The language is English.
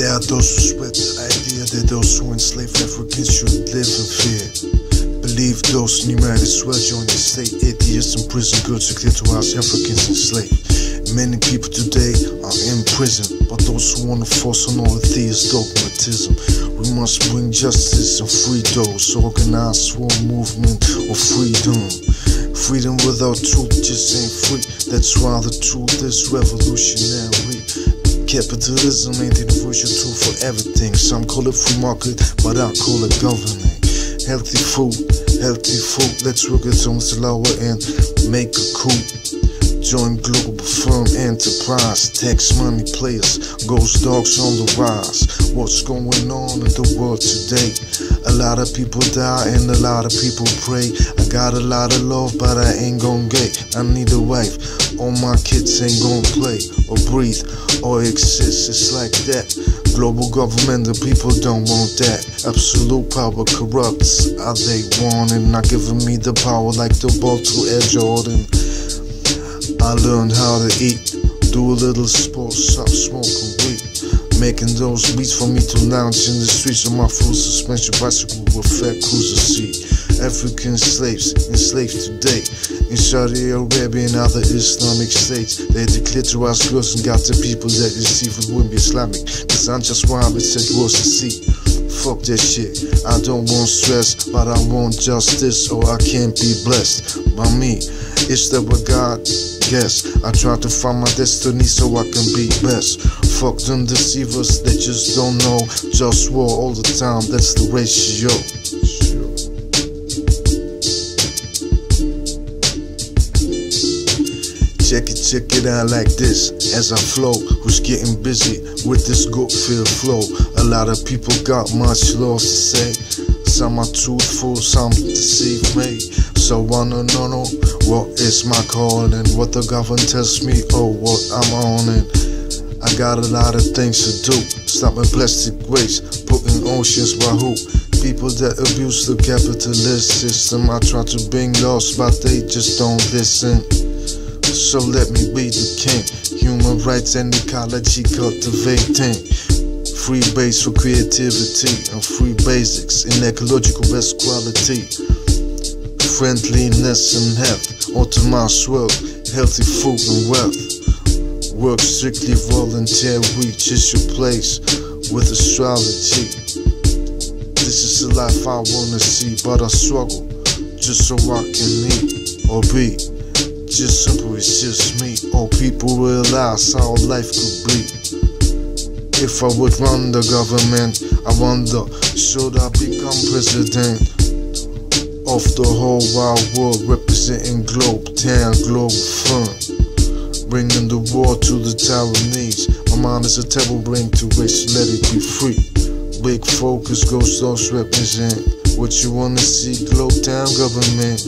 those who spread the idea that those who enslave Africans should live in fear. Believe those you might as well join the state. Years in prison, good to clear to house Africans enslaved. Many people today are in prison, but those who want to force on all theist dogmatism. We must bring justice and free those, organize war movement of freedom. Freedom without truth just ain't free. That's why the truth is revolutionary. Capitalism ain't the universal tool for everything. Some call it free market, but I call it governing. Healthy food, healthy food. Let's work it on the lower end. Make a coup. Join global firm enterprise. Tax money players, ghost dogs on the rise. What's going on in the world today? A lot of people die and a lot of people pray. I got a lot of love, but I ain't gon' get. I need a wife. All my kids ain't gon' play or breathe or exist. It's like that. Global government, the people don't want that. Absolute power corrupts. Are they wanting? Not giving me the power like the ball to Ed Jordan. I learned how to eat, do a little sports, stop smoking weed. Making those beats for me to lounge in the streets on my full suspension bicycle with fat cruiser seat. African slaves enslaved today in Saudi Arabia and other Islamic states. They declared to us girls and got the people that receive it wouldn't be Islamic. Cause I'm just Muhammad said was to see. Fuck that shit. I don't want stress, but I want justice, or I can't be blessed by me. It's that what God guess. I try to find my destiny so I can be best. Fuck them deceivers, they just don't know. Just war all the time, that's the ratio. Check it, check it out like this as I flow. Who's getting busy with this good feel flow? A lot of people got much love to say. Some are truthful, some deceive me. So wanna know, know what is my calling? What the government tells me, oh, what I'm on it. I got a lot of things to do. Stop Stopping plastic waste, putting oceans by who? People that abuse the capitalist system. I try to bring laws, but they just don't listen. So let me be the king. Human rights and ecology cultivating. Free base for creativity and free basics in ecological best quality. Friendliness and health, ultimate wealth, healthy food and wealth. Work strictly volunteer, reach your place with astrology. This is the life I wanna see, but I struggle just so I can eat or be. Just simple, it's just me. All people realize how life could be. If I would run the government, I wonder, should I become president of the whole wide world, representing Globe Town, Globe Fun, bringing the war to the Taiwanese. My mind is a terrible brain to waste, let it be free. Big focus, ghost dogs represent what you wanna see. Globe Town government,